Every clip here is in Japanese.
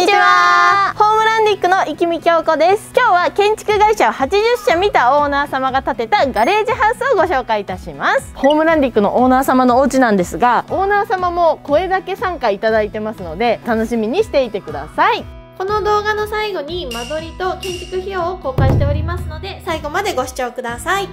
こんにちは。ホームランディックの生見京子です。今日は建築会社を80社見たオーナー様が建てたガレージハウスをご紹介いたします。ホームランディックのオーナー様のお家なんですがオーナー様も声だけ参加いただいてますので楽しみにしていてください。この動画の最後に間取りと建築費用を公開しておりますので最後までご視聴ください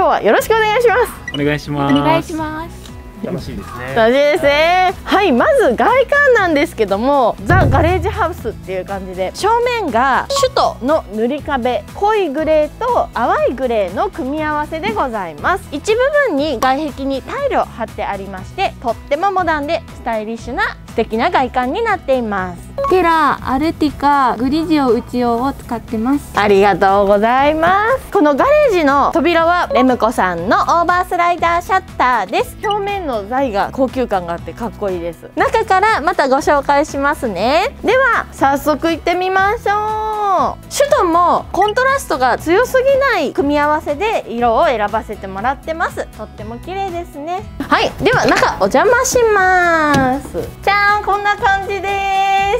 今日はよろしくお願いしますお願いします。お願いします。楽しいですね。楽しいですねはいまず外観なんですけどもザ・ガレージハウスっていう感じで正面が首都の塗り壁濃いグレーと淡いグレーの組み合わせでございます一部分に外壁にタイルを貼ってありましてとってもモダンでスタイリッシュな素敵な外観になっていますテラ、アルティカ、グリジオ内用を使ってます。ありがとうございます。このガレージの扉はレムコさんのオーバースライダーシャッターです。表面の材が高級感があってかっこいいです。中からまたご紹介しますね。では早速行ってみましょう。首都もコントラストが強すぎない組み合わせで色を選ばせてもらってます。とっても綺麗ですね。はい。では中お邪魔します。じゃん。こんな感じで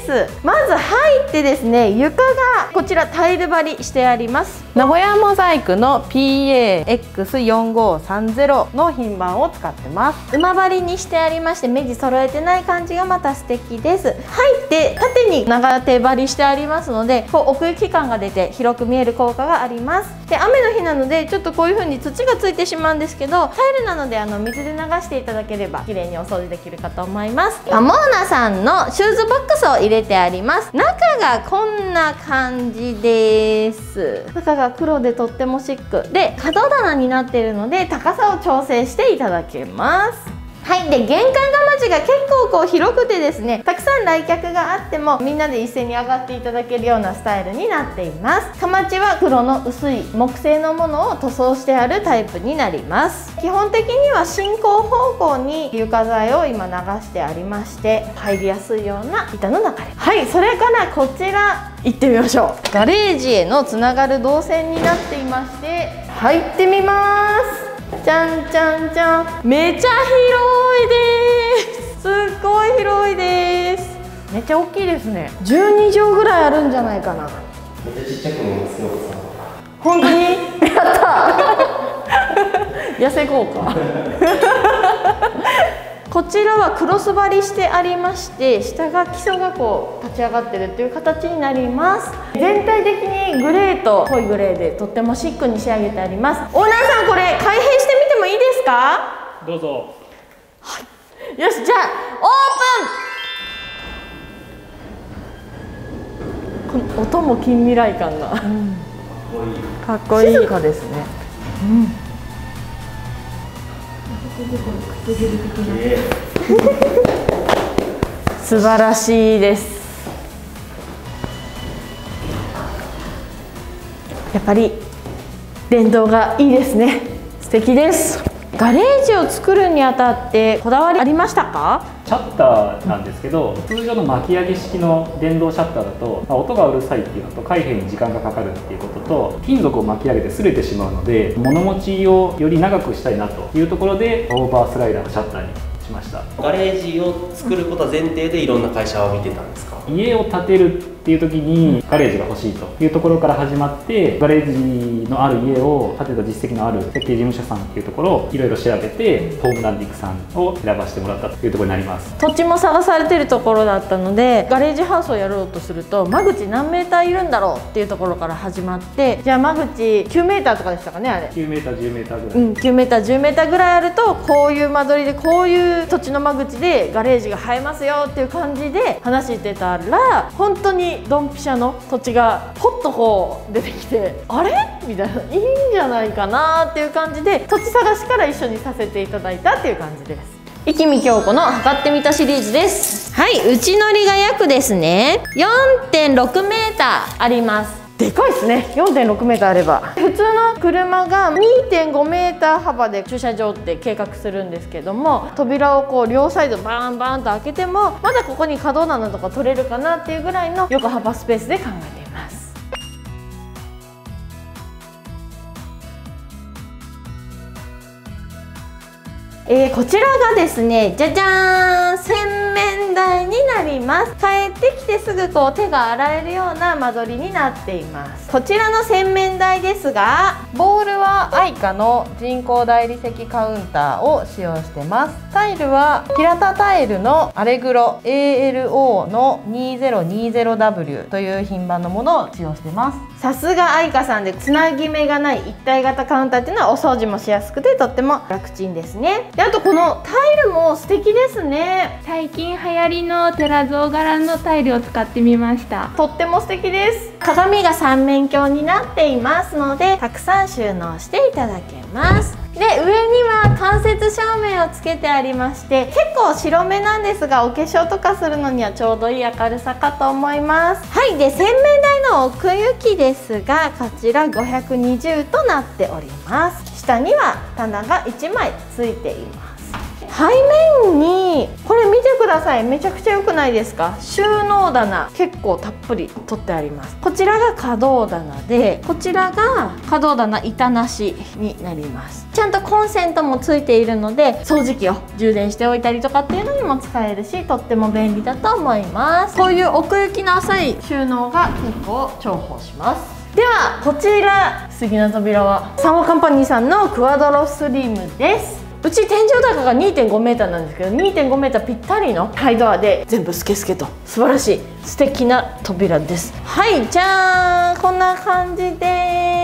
す。まず入ってですね床がこちらタイル張りしてあります。名古屋モザイクの PAX4530 の品番を使ってます。馬張りにしてありまして目地揃えてない感じがまた素敵です。入って縦に長手張りしてありますのでこう奥行き感が出て広く見える効果があります。で雨の日なのでちょっとこういう風に土がついてしまうんですけどタイルなのであの水で流していただければ綺麗にお掃除できるかと思います。アモーナさんのシューズボックスを入れてあります。中がこんな感じです。中が黒でとってもシック。で角棚になっているので高さを調整していただけます。はいで玄関がまちが結構こう広くてですねたくさん来客があってもみんなで一斉に上がっていただけるようなスタイルになっています。かまちは黒の薄い木製のものを塗装してあるタイプになります。基本的には進行方向に床材を今流してありまして入りやすいような板の中で。はいそれからこちら。行ってみましょう。ガレージへのつながる動線になっていまして入ってみますじゃんじゃんじゃん。めちゃ広いです。すっごい広いです。めっちゃ大きいですね。12畳ぐらいあるんじゃないかな。めっちゃちっちゃく見えますよ、本当に？やった。痩せ効果こちらはクロス張りしてありまして下が基礎がこう立ち上がってるっていう形になります。全体的にグレーと濃いグレーでとってもシックに仕上げてあります。オーナーさんこれ開閉ですか？どうぞ。よしじゃあオープン！この音も近未来感が、かっこいい。静かですね。素晴らしいです。やっぱり電動がいいですね。素敵ですガレージを作るにあたってこだわりありましたか？シャッターなんですけど、通常の巻き上げ式の電動シャッターだと、まあ音がうるさいっていうのと開閉に時間がかかるっていうことと金属を巻き上げて擦れてしまうので物持ちをより長くしたいなというところでオーバースライダーのシャッターにしました。ガレージを作ることは前提でいろんな会社を見てたんですか？家を建てるっていう時にガレージが欲しいというところから始まってガレージのある家を建てた実績のある設計事務所さんっていうところをいろいろ調べてホームランディックさんを選ばせてもらったというところになります。土地も探されてるところだったのでガレージハウスをやろうとすると間口何メーターいるんだろうっていうところから始まってじゃあ間口9メーターとかでしたかねあれ。9メーター10メーターぐらい、うん、9メーター10メーターぐらいあるとこういう間取りでこういう土地の間口でガレージが生えますよっていう感じで話してたら本当にドンピシャの土地がポッとこう出てきてあれ？みたいな。いいんじゃないかなっていう感じで土地探しから一緒にさせていただいたっていう感じです。生見京子の測ってみたシリーズです。はい内乗りが約ですね。4.6メーターありますでかいですね。4.6メーターあれば。普通の車が2.5メーター幅で駐車場って計画するんですけども扉をこう両サイドバーンバーンと開けてもまだここに可動棚とか取れるかなっていうぐらいの横幅スペースで考えています。えーこちらがですねじゃじゃーん！面台になります。帰ってきてすぐこう手が洗えるような間取りになっています。こちらの洗面台ですがボールはアイカの人工大理石カウンターを使用してます。タイルは平田タイルのアレグロ ALO の 2020W という品番のものを使用してます。さすがアイカさんでつなぎ目がない一体型カウンターっていうのはお掃除もしやすくてとっても楽ちんですね。であとこのタイルも素敵ですね。最近流行りのテラゾー柄のタイルを使ってみました。とっても素敵です。鏡が三面鏡になっていますのでたくさん収納していただけますで上には間接照明をつけてありまして結構白目なんですがお化粧とかするのにはちょうどいい明るさかと思います。はいで洗面台の奥行きですがこちら520となっております。下には棚が1枚ついています。背面にこれ見てください。めちゃくちゃ良くないですか？収納棚。結構たっぷり取ってあります。こちらが可動棚でこちらが可動棚板なしになります。ちゃんとコンセントもついているので掃除機を充電しておいたりとかっていうのにも使えるしとっても便利だと思います。こういう奥行きの浅い収納が結構重宝します。ではこちら。素敵な扉はサンワカンパニーさんのクワドロスリムです。うち天井高が 2.5m なんですけど 2.5m ぴったりのハイドアで全部スケスケと。素晴らしい素敵な扉です。はいじゃーんこんな感じです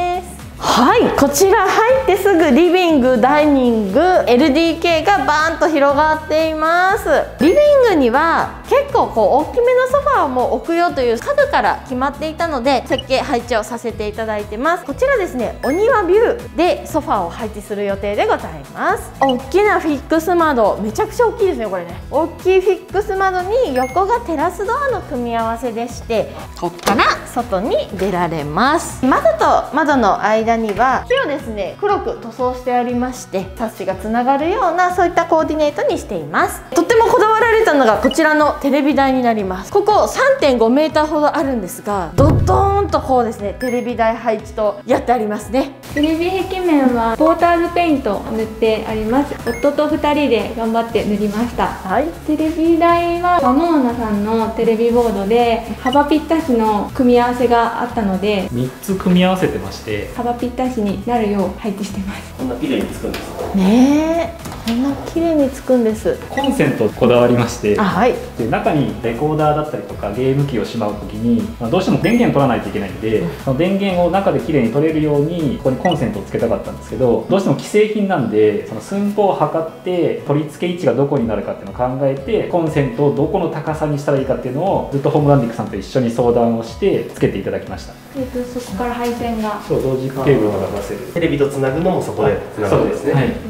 はいこちら入ってすぐリビングダイニング LDK がバーンと広がっています。リビングには結構こう大きめのソファーも置くよという家具から決まっていたので設計配置をさせていただいてます。こちらですねお庭ビューでソファーを配置する予定でございます。大きなフィックス窓めちゃくちゃ大きいですねこれね。大きいフィックス窓に横がテラスドアの組み合わせでしてここから外に出られます。窓と窓の間には木をですね黒く塗装してありましてサッシがつながるようなそういったコーディネートにしています。とってもこだわられたのがこちらのテレビ台になります。ここ 3.5m ほどあるんですがドドーンとこうですねテレビ台配置とやってありますね。テレビ壁面はポーターズペイントを塗ってあります。夫と2人で頑張って塗りました。はい。テレビ台はマモーナさんのテレビボードで幅ぴったしの組み合わせがあったので3つ組み合わせてまして幅ぴったしになるよう配置してます。こんな綺麗につくんですか？ねえこんな綺麗につくんです。コンセントこだわりましてあはい。で中にレコーダーだったりとかゲーム機をしまう時に、まあどうしても電源取らないといけないんで、その電源を中できれいに取れるようにここにコンセントをつけたかったんですけどどうしても既製品なんでその寸法を測って取り付け位置がどこになるかっていうのを考えてコンセントをどこの高さにしたらいいかっていうのをずっとホームランディックさんと一緒に相談をしてつけていただきました。えっとそこから配線が。そう同時ケーブルが出せる。テレビとつなぐのもそこでつながるんですね。はい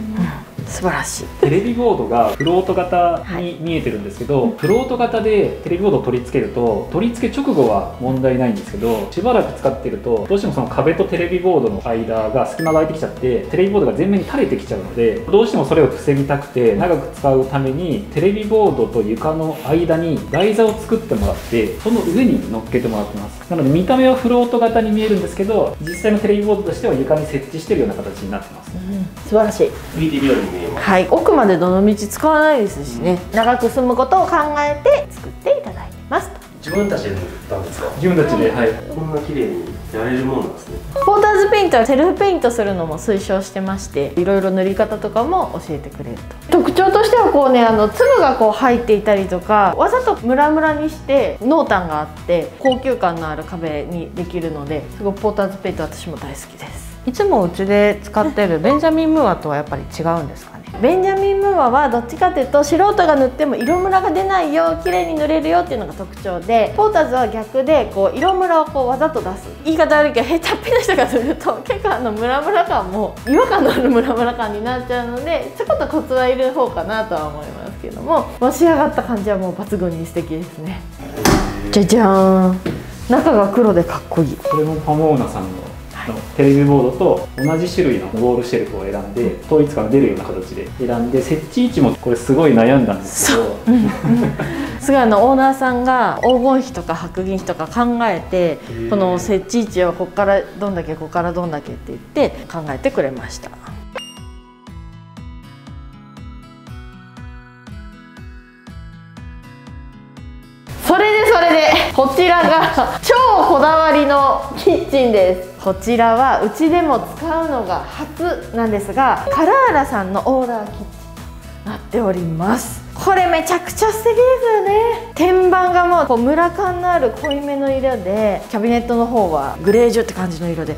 素晴らしい。テレビボードがフロート型に見えてるんですけど、フロート型でテレビボードを取り付けると取り付け直後は問題ないんですけどしばらく使ってるとどうしてもその壁とテレビボードの間が隙間が空いてきちゃってテレビボードが全面に垂れてきちゃうのでどうしてもそれを防ぎたくて長く使うためにテレビボードと床の間に台座を作ってもらってその上に乗っけてもらってます。なので見た目はフロート型に見えるんですけど実際のテレビボードとしては床に設置してるような形になってます。素晴らしい見えます。はい。奥までどの道使わないですしね。長く住むことを考えて作っていただいてます。自分たちで塗ったんですか？自分たちで、はい、こんな綺麗にやれるもんなんですね。ポーターズペイントはセルフペイントするのも推奨してましていろいろ塗り方とかも教えてくれると。特徴としてはこうねあの粒がこう入っていたりとかわざとムラムラにして濃淡があって高級感のある壁にできるのですごいポーターズペイント私も大好きですいつもうちで使ってる ベンジャミン・ムーアとはやっぱり違うんですかね？ベンジャミン・ムーアはどっちかというと素人が塗っても色ムラが出ないよ綺麗に塗れるよっていうのが特徴でポーターズは逆でこう色ムラをこうわざと出す。言い方悪いけどへちゃっぴな人が塗ると結構あのムラムラ感も違和感のあるムラムラ感になっちゃうのでちょこっとコツはいる方かなとは思いますけども仕上がった感じはもう抜群に素敵ですね。じゃじゃーん。中が黒でかっこいい。これもパモーナさんののテレビボードと同じ種類のウォールシェルフを選んで統一感が出るような形で選んで設置位置もこれすごい悩んだんですけど。すごいあのオーナーさんが黄金比とか白銀比とか考えてこの設置位置をここからどんだけここからどんだけって言って考えてくれました。それでこちらが 超こだわりのキッチンです。こちらはうちでも使うのが初なんですがカラーラさんのオーダーキッチンとなっております。これめちゃくちゃ素敵ですよね。天板がもうこうムラ感のある濃いめの色でキャビネットの方はグレージュって感じの色で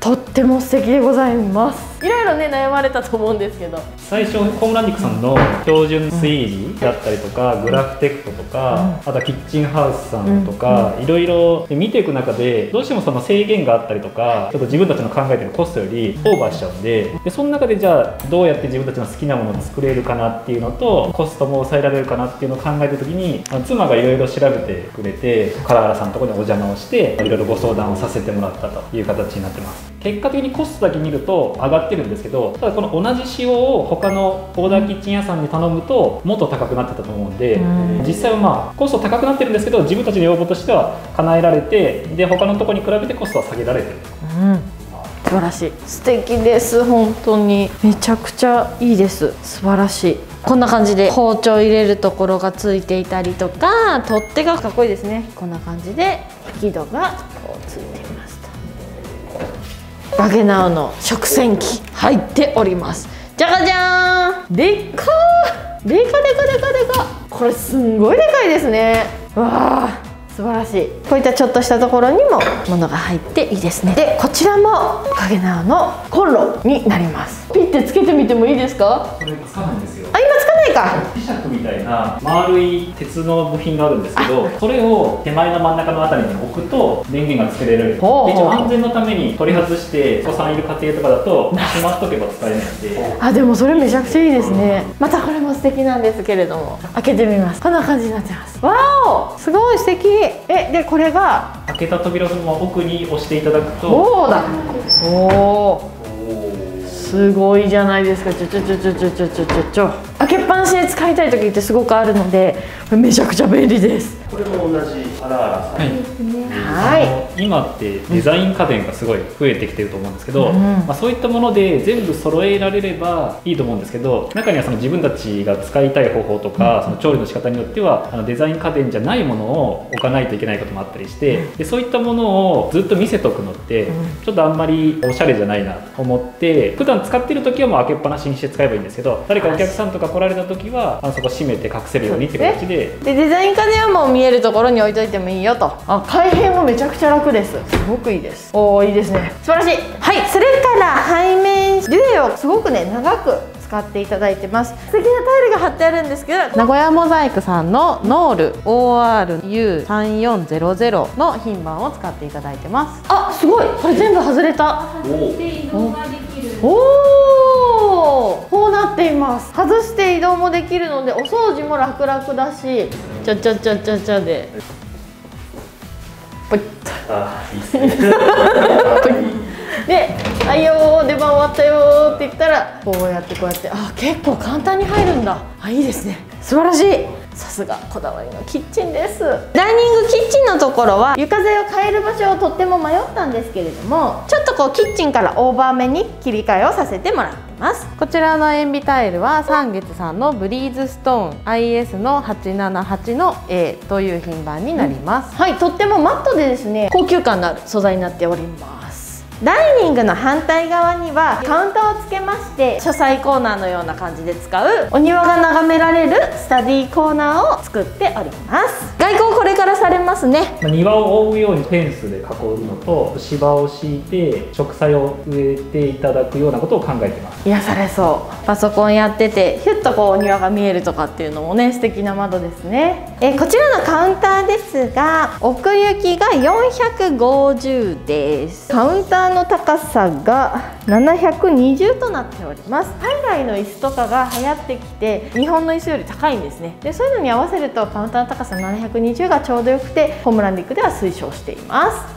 とっても素敵でございますいろいろね悩まれたと思うんですけど。最初ホームランディックさんの標準スイージだったりとか、グラフテックとか、あとはキッチンハウスさんとか、いろいろ見ていく中でどうしてもその制限があったりとかちょっと自分たちの考えてるコストよりオーバーしちゃうんででその中でじゃあどうやって自分たちの好きなものを作れるかなっていうのとコストも抑えられるかなっていうのを考えた時に妻がいろいろ調べてくれてカラーラさんのところにお邪魔をしていろいろご相談をさせてもらったという形になってます結果的にコストだけ見ると上がってるんですけどただこの同じ仕様を他のオーダーキッチン屋さんに頼むともっと高くなってたと思うんで実際はまあコスト高くなってるんですけど自分たちの要望としては叶えられてで他のところに比べてコストは下げられてる。うん。素晴らしい。素敵です。本当にめちゃくちゃいいです。素晴らしい。こんな感じで包丁入れるところがついていたりとか取っ手がかっこいいですね。こんな感じで引き戸がこうついていますとガゲナウの食洗機入っております。じゃがじゃーん。でっかー。でかでかでかでか。これすんごいでかいですね。わあ素晴らしい。こういったちょっとしたところにも物が入っていいですね。でこちらもカゲナウのコンロになります。ピッてつけてみてもいいですか？これつかないんですよ。あ今つか磁石みたいな丸い鉄の部品があるんですけどそれを手前の真ん中のあたりに置くと電源がつけれる。一応安全のために取り外してお子さんいる家庭とかだとしまっとけば使えないんで。あでもそれめちゃくちゃいいですね。またこれも素敵なんですけれども。開けてみます。こんな感じになってます。わお！すごい素敵。えでこれが？開けた扉の奥に押していただくとおおだ。おおすごいじゃないですか。ちょちょちょちょちょちょちょ。ちょちょ開けっぱなしで使いたい時ってすごくあるのでめちゃくちゃ便利です。これも同じ、はい。今ってデザイン家電がすごい増えてきてると思うんですけど、うんまあ、そういったもので全部揃えられればいいと思うんですけど中にはその自分たちが使いたい方法とか、その調理の仕方によってはあのデザイン家電じゃないものを置かないといけないこともあったりしてでそういったものをずっと見せとくのってちょっとあんまりおしゃれじゃないなと思って普段使ってる時はもう開けっぱなしにして使えばいいんですけど誰かお客さんとか来られた時はあのそこ閉めて隠せるようにって形で。でデザイン家電はもう見えるところに置いといてもいいよと。あ開閉もめちゃくちゃ楽です。すごくいいです。おおいいですね。素晴らしい。はい。それから背面デュエをすごくね長く使っていただいてます。素敵なタイルが貼ってあるんですけど名古屋モザイクさんのノール ORU3400 の品番を使っていただいてます。あすごい。これ全部外れた。外して移動ができる。おおこうなっています。外して移動もできるのでお掃除も楽々だしちゃちゃちゃちゃちゃでポイッ。とあいいですね。で「はいよー出番終わったよ」って言ったらこうやってこうやってあ結構簡単に入るんだ。あいいですね。素晴らしいさすがこだわりのキッチンです。ダイニングキッチンのところは床材を変える場所をとっても迷ったんですけれどもちょっとこうキッチンからオーバーめに切り替えをさせてもらってます。こちらの塩ビタイルは三月さんのブリーズストーン IS の878の A という品番になります、はいとってもマットでですね高級感のある素材になっております。ダイニングの反対側にはカウンターをつけまして書斎コーナーのような感じで使うお庭が眺められるスタディコーナーを作っております。外交これからされますね。まあ庭を覆うようにフェンスで囲うのと芝を敷いて植栽を植えていただくようなことを考えてます。癒されそう。パソコンやっててヒュッとこうお庭が見えるとかっていうのもね素敵な窓ですね。えこちらのカウンターですが奥行きが450です。カウンターの高さが720となっております。海外の椅子とかが流行ってきて日本の椅子より高いんですね。でそういうのに合わせるとカウンターの高さ720がちょうどよくてホームランディックでは推奨しています。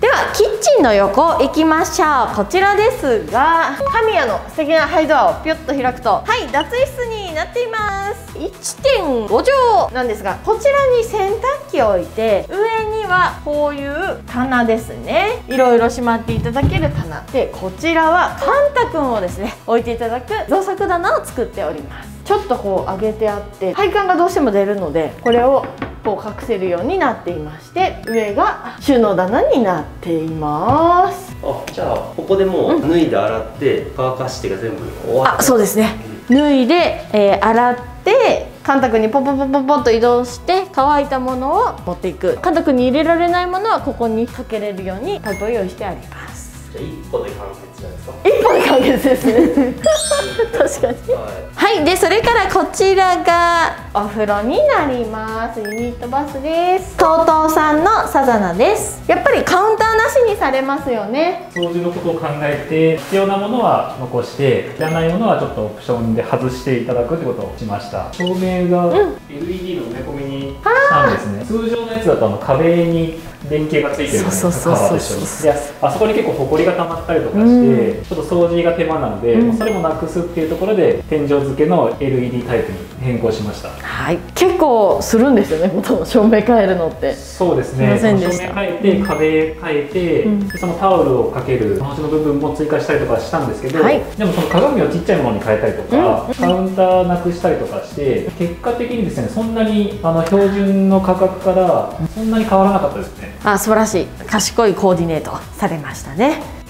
ではキッチンの横行きましょう。こちらですが神谷の素敵なハイドアをピュッと開くとはい脱衣室になっています。1.5畳。なんですがこちらに洗濯機を置いて上にはこういう棚ですね。いろいろしまっていただける棚でこちらはカンタ君をですね置いていただく造作棚を作っております。ちょっとこう上げてあって配管がどうしても出るのでこれをこう隠せるようになっていまして上が収納棚になっています。あじゃあここでもう脱いで洗って乾かしてが全部終わっあそうですね。脱いで、えー洗ってカンタクにポンポンポンポンポンと移動して乾いたものを持っていく。カンタクに入れられないものはここにかけれるようにパイプを用意してあります。じゃあ1個で完結一本で完結ですね。確かに。ははい。でそれからこちらがお風呂になります。ユニットバスです。TOTO さんのサザナです。やっぱりカウンターなしにされますよね。掃除のことを考えて必要なものは残していらないものはちょっとオプションで外していただくってことをしました。照明が LED の埋め込みにしたんですね、通常のやつだとあの壁に電球がついてるのでそうそうそうそうカバーと一緒にであそこに結構ホコリが溜まったりとかして、ちょっと掃除が手間なので、もうそれもなくすっていうところで天井付けの LED タイプに変更しました。はい。結構するんですよね照明変えるのって。そうですね。照明変えて壁変えて、うん。でそのタオルをかける端の部分も追加したりとかしたんですけど、はい。でもその鏡をちっちゃいものに変えたりとか、カウンターなくしたりとかして結果的にですねそんなにあの標準の価格からそんなに変わらなかったですね。あ素晴らしい。賢いコーディネートされましたね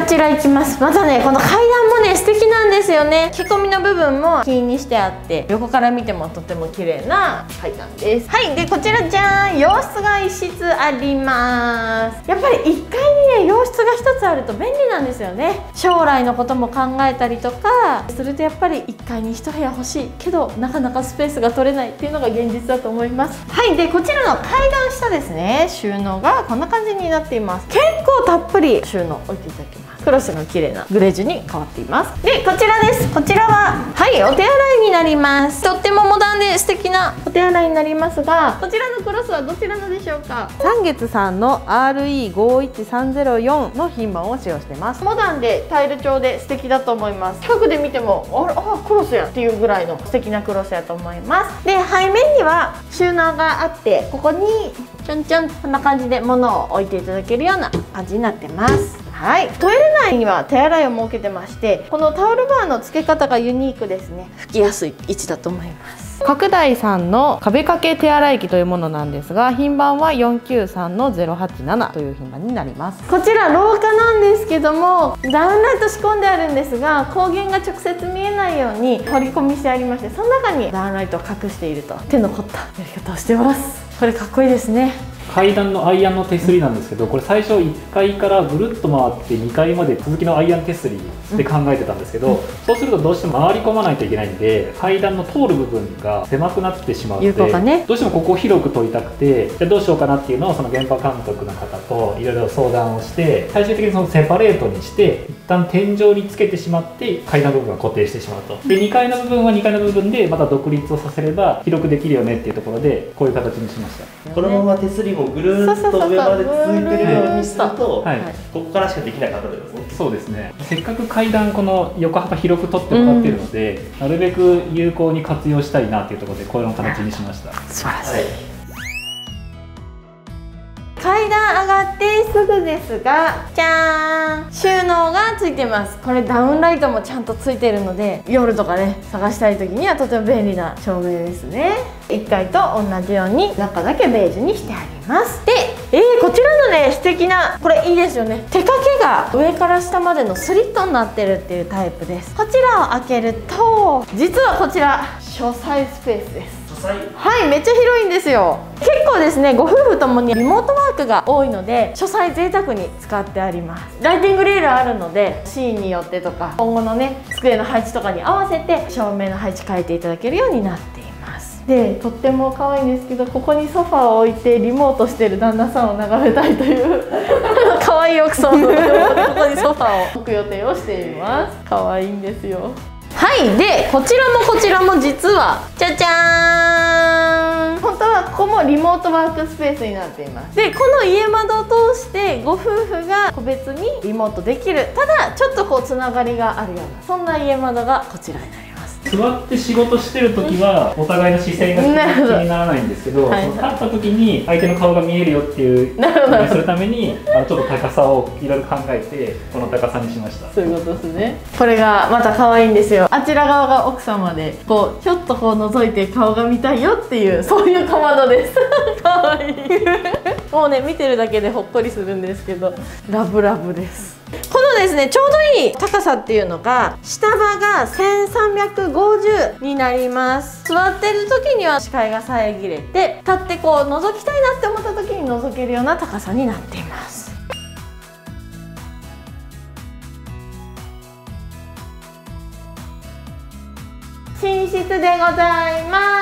こちら行きます。またねこの階段もね素敵なんですよね。着込みの部分も金にしてあって横から見てもとても綺麗な階段です。はいでこちらじゃーん洋室が一室あります。やっぱり1階にね洋室が1つあると便利なんですよね。将来のことも考えたりとかするとやっぱり1階に1部屋欲しいけどなかなかスペースが取れないっていうのが現実だと思います。はいでこちらの階段下ですね。収納がこんな感じになっています。結構たっぷり収納置いていただきます。クロスの綺麗なグレージュに変わっています。でこちらです。こちらははいお手洗いになります。とってもモダンで素敵なお手洗いになりますがこちらのクロスはどちらのでしょうか？三月さんの RE51304 の品番を使用してます。モダンでタイル調で素敵だと思います。近くで見てもあれあクロスやっていうぐらいの素敵なクロスやと思います。で背面には収納があってここにちょんちょんこんな感じで物を置いていただけるような感じになってますはい。トイレ内には手洗いを設けてましてこのタオルバーの付け方がユニークですね。拭きやすい位置だと思います。角大さんの壁掛け手洗い機というものなんですが品番は493の087という品番になります。こちら廊下なんですけどもダウンライト仕込んであるんですが光源が直接見えないように取り込みしてありましてその中にダウンライトを隠していると。手の凝ったやり方をしてます。これかっこいいですね階段のアイアンの手すりなんですけどこれ最初1階からぐるっと回って2階まで続きのアイアン手すりで考えてたんですけど、そうするとどうしても回り込まないといけないんで階段の通る部分が狭くなってしまうのでね。どうしてもここを広く取りたくてじゃあどうしようかなっていうのをその現場監督の方といろいろ相談をして最終的にそのセパレートにして一旦天井につけてしまって階段部分は固定してしまうと。で2階の部分は2階の部分でまた独立をさせれば広くできるよねっていうところでこういう形にしました。このまま手すりもぐるーっと上まで続いてるようにすると、はい。ここからしかできなかったですね。そうですね。せっかく階段この横幅広く取ってもらってるので、なるべく有効に活用したいなというところでこういう形にしました。素晴らしい。はい。階段上がってすぐですがじゃーん収納がついてます。これダウンライトもちゃんとついてるので夜とかね探したい時にはとても便利な照明ですね。1階と同じように中だけベージュにしてあります。で、えーこちらのね素敵なこれいいですよね。手掛けが上から下までのスリットになってるっていうタイプです。こちらを開けると実はこちら書斎スペースです。はいめっちゃ広いんですよ。結構ですねご夫婦ともにリモートワークが多いので書斎贅沢に使ってあります。ライティングレールあるのでシーンによってとか今後のね机の配置とかに合わせて照明の配置変えていただけるようになっています。でとっても可愛いんですけどここにソファーを置いてリモートしてる旦那さんを眺めたいという。可愛い奥さんの。ここにソファーを置く予定をしています。可愛いんですよははいでこちらもこちらも実はじゃじゃーん本当はここもリモートワークスペースになっています。でこの家窓を通してご夫婦が個別にリモートできる。ただちょっとこうつながりがあるようなそんな家窓がこちらになります座って仕事してる時はお互いの視線が気にならないんですけど、はい。立った時に相手の顔が見えるよっていうなるほど。するためにあのちょっと高さをいろいろ考えてこの高さにしました。そういうことですね。これがまた可愛いんですよ。あちら側が奥様でこうちょっとこう覗いて顔が見たいよっていうそういう小窓です。可愛い。もうね見てるだけでほっこりするんですけどラブラブですこのですねちょうどいい高さっていうのが下場が1350になります。座ってる時には視界が遮れて立ってこう覗きたいなって思った時に覗けるような高さになっています。寝室でございます。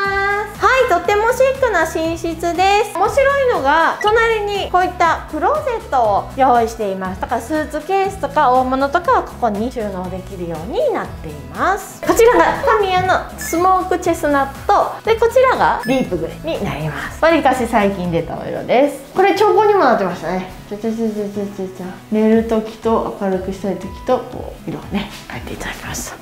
とってもシックな寝室です。面白いのが隣にこういったクローゼットを用意しています。だからスーツケースとか大物とかはここに収納できるようになっています。こちらがタミヤのスモークチェスナット。でこちらがディープグレーになります。わりかし最近出たお色です。これ調光にもなってましたね。ちゃちゃちゃちゃちゃちゃ寝る時と明るくしたい時とこう色をね。変えていただきました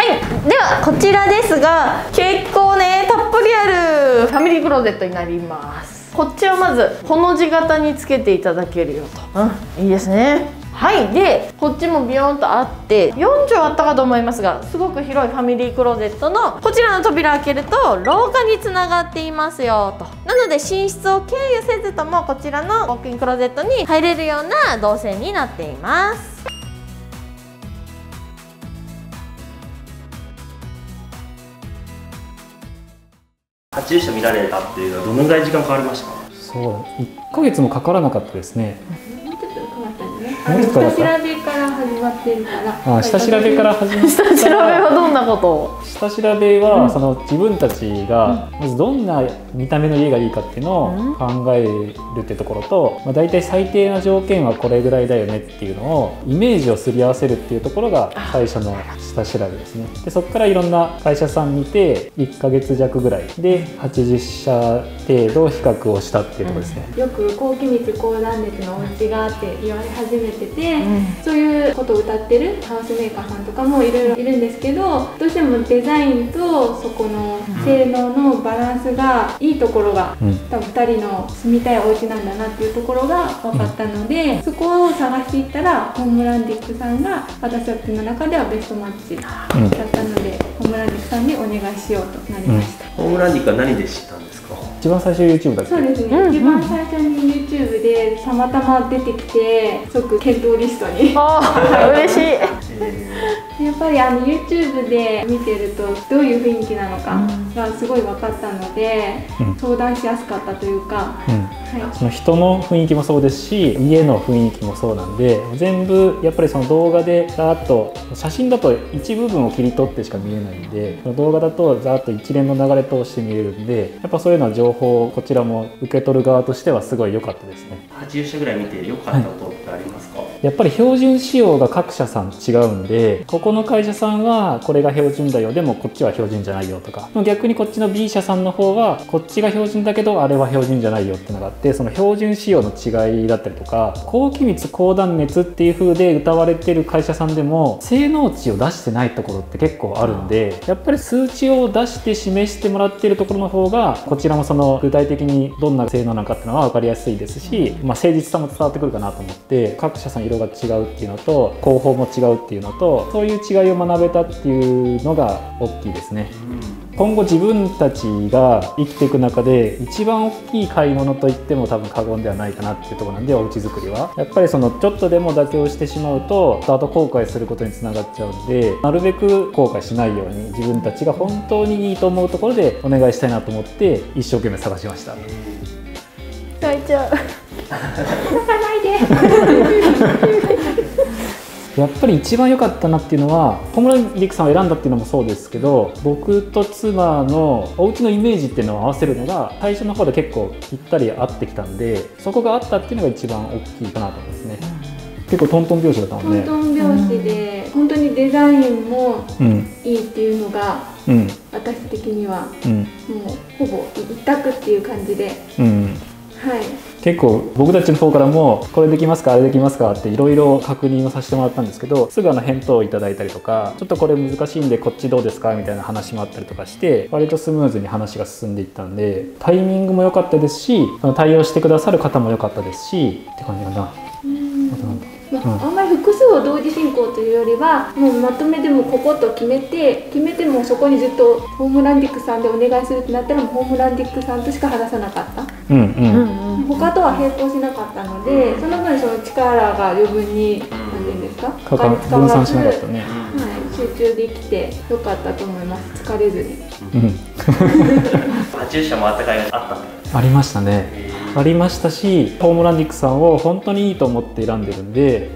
はいではこちらですが結構ねたっぷりあるファミリークローゼットになります。こっちはまずこの字型につけていただけるよと。うんいいですね。はい。でこっちもビヨーンとあって4畳あったかと思いますがすごく広いファミリークローゼットのこちらの扉開けると廊下につながっていますよと。なので寝室を経由せずともこちらのウォークインクローゼットに入れるような動線になっています。発注者見られたっていうのはどのぐらい時間かかりました？かそう1ヶ月もかからなかったですね下調べから。始まってるから。あ下調べから始まっ 下調べはどんなこと？を下調べは、その自分たちがまずどんな見た目の家がいいかっていうのを考えるってところと、まあ、大体最低な条件はこれぐらいだよねっていうのをイメージをすり合わせるっていうところが最初の下調べですね。でそこからいろんな会社さん見て1ヶ月弱ぐらいで80社程度比較をしたっていうところですね、よく高気密高断熱のお家がって言われ始めてて、そういうことを歌ってるハウスメーカーさんとかもいろいろいるんですけどどうしてもデザインとそこの性能のバランスがいいところが、うん。多分2人の住みたいお家なんだなっていうところが分かったので、そこを探していったらホームランディックさんが私たちの中ではベストマッチだうんったので、ホームランディックさんにお願いしようとなりました。ホームランディックは何で知った一番最初 YouTube だっけ？そうですね、一番最初に YouTube でたまたま出てきて即検討リストに。あー嬉しい やっぱりあの YouTube で見てるとどういう雰囲気なのかがすごい分かったので、うん。相談しやすかったというか、うん。はい、その人の雰囲気もそうですし家の雰囲気もそうなんで全部やっぱりその動画でざーっと写真だと一部分を切り取ってしか見えないんでその動画だとざーっと一連の流れ通して見えるんでやっぱそういうような情報をこちらも受け取る側としてはすごい良かったですね。80社ぐらい見て良かったことってありますか、やっぱり標準仕様が各社さん違うんでここの会社さんはこれが標準だよでもこっちは標準じゃないよとか逆にこっちの B 社さんの方はこっちが標準だけどあれは標準じゃないよってのがあってその標準仕様の違いだったりとか高気密高断熱っていう風で歌われてる会社さんでも性能値を出してないところって結構あるんでやっぱり数値を出して示してもらってるところの方がこちらもその具体的にどんな性能なのかっていうのは分かりやすいですし、まあ、誠実さも伝わってくるかなと思って各社さん色が違うっていうのと広報も違うっていうのとそういう違いを学べたっていうのが大きいですね。今後自分たちが生きていく中で一番大きい買い物といっても多分過言ではないかなっていうところなんでお家作りは。やっぱりそのちょっとでも妥協してしまうと後々後悔することにつながっちゃうんでなるべく後悔しないように自分たちが本当にいいと思うところでお願いしたいなと思って一生懸命探しました。泣いちゃう やっぱり一番良かったなっていうのはホームランディックさんを選んだっていうのもそうですけど僕と妻のお家のイメージっていうのを合わせるのが最初の方で結構ぴったり合ってきたんでそこがあったっていうのが一番大きいかなと思いますね。結構トントン拍子だったもんね。トントン拍子で、本当にデザインもうん。いいっていうのがうん。私的にはうん。もうほぼ一択っていう感じで。うん。はい結構僕たちの方からもこれできますかあれできますかっていろいろ確認をさせてもらったんですけどすぐあの返答をいただいたりとかちょっとこれ難しいんでこっちどうですかみたいな話もあったりとかして割とスムーズに話が進んでいったんでタイミングも良かったですし対応してくださる方も良かったですしって感じかな。あんだまああんまり複数を同時進行というよりはもうまとめでもここと決めて決めてもそこにずっとホームランディックさんでお願いするってなったらもうホームランディックさんとしか話さなかった。うんうん。他とは並行しなかったのでその分その力が余分に何て言うんですかかか他に分散しなかったね。はい、集中できてよかったと思います。疲れずに。うん。80社もあったかいのあったありましたね。ありましたしホームランディックさんを本当にいいと思って選んでるんで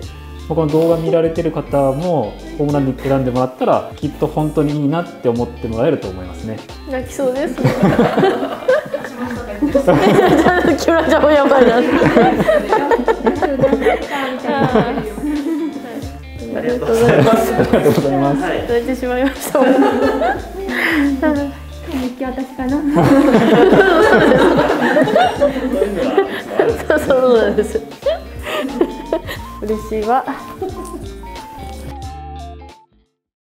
この動画見られてる方もホームランディック選んでもらったらきっと本当にいいなって思ってもらえると思いますね。泣きそうですね木村ちゃんもやばいなありがとうございます。ありがとうございます。はい。泣いてしまいました私かなそうそうなんです嬉しいわ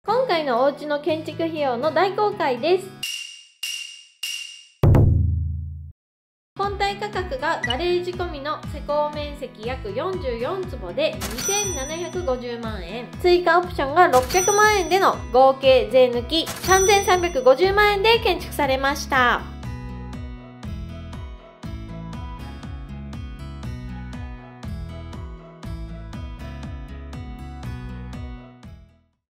今回のお家の建築費用の大公開です。本体価格がガレージ込みの施工面積約44坪で2750万円。追加オプションが600万円での合計税抜き3350万円で建築されました。